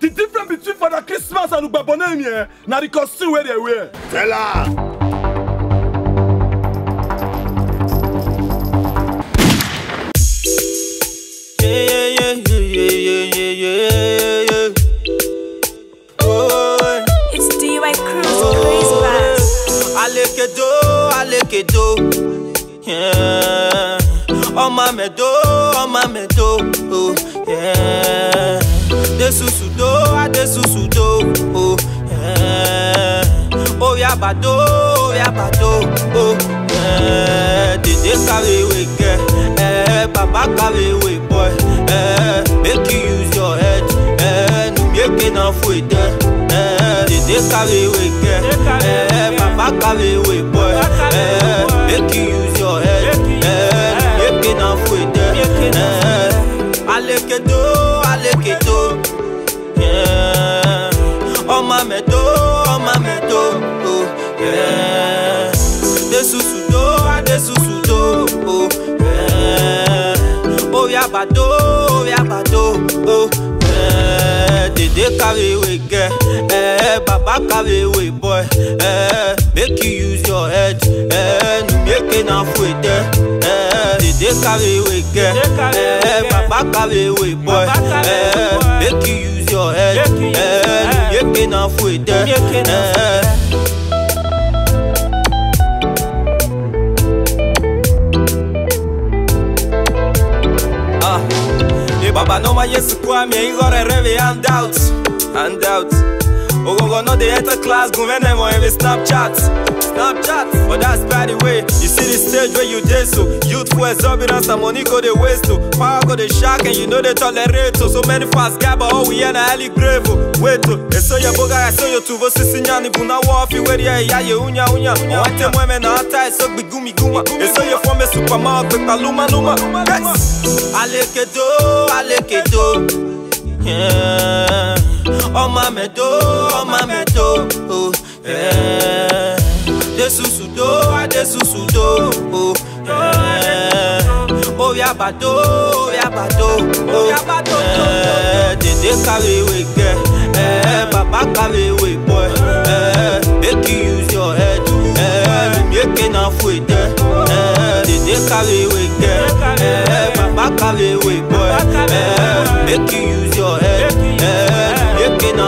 The difference between Father Christmas and Ugbabona in now the costume where they wear. Fella! Oh, Alekedo, Alekedo, yeah. Ọmọ mẹ́dó, Jésù tó o eh. ó yá bàdó ó yá bàdó ó eh. dèdè carry wey get bàbá carry wey boy make you use your head numyeke na foe dẹ dèdè carry wey get bàbá carry wey boy make you use. ọmọ mẹ́tò ọmọ mẹ́tò o yẹ. Desusu tó adesusu tó o yẹ. Oya bàtó oya bàtó o yẹ. Dèdè carry wey get, eh, bàbá carry wey boy, eh, make you use your head, eh, make na fò ètè dey carry wey get eh, eh papa carry wey boy eh, make you use your head eh, You na fo ete. Eh, ah. Baba no noma Yesu kwami ihorere vi handouts, handouts Ogogo no dey enter class, go when them on every Snapchat. Snapchat, but that's by the way. You see the stage where you dance to. youthful exuberance and money go dey waste to. Oh. power go dey shock and you know they tolerate to. Oh. so many fast guy but oh, all we hear na early grave o wait o eso yo boga eso yo tuvo sisi nyani buna wafi where ya ya ye unya unya wate mweme na hata big gumi guma eso form a superman gbegba luma luma yes alekedo alekedo yeah. ọmọ mẹ́tò ọmọ mẹ́tò o ẹ̀ Jésùsù tó Adésùsù tó o ẹ̀ Oya bàtó Oya bàtó o ẹ̀ Dèdè carry wey gẹ̀ ẹ̀ bàbá carry wey boy ẹ̀ make you use your head ẹ̀ make na fún ètè Dèdè carry wey gẹ̀ ẹ̀ bàbá carry wey boy ẹ̀ make you.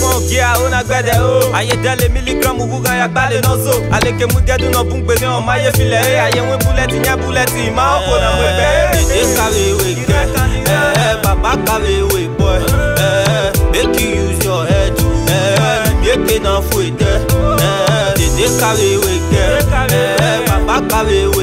fon ogie ahụ na gbede o ayedele miligram ugwuga ya gbali n'ọzọ aleke mugedu na ọbụmgbede ọmaye file e aye nwe buleti nye buleti ma ọkụ na nwebe ije kari iwe ike baba kari iwe boy make you use your head make na fo ite ije kari iwe ike baba kari iwe